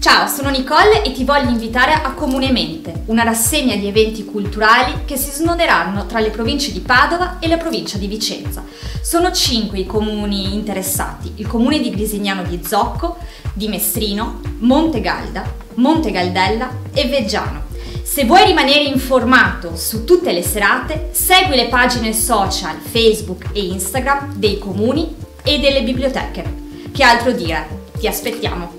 Ciao, sono Nicole e ti voglio invitare a Comunemente, una rassegna di eventi culturali che si snoderanno tra le province di Padova e la provincia di Vicenza. Sono cinque i comuni interessati, il comune di Grisignano di Zocco, di Mestrino, Monte Galda, Monte Galdella e Veggiano. Se vuoi rimanere informato su tutte le serate, segui le pagine social Facebook e Instagram dei comuni e delle biblioteche. Che altro dire? Ti aspettiamo!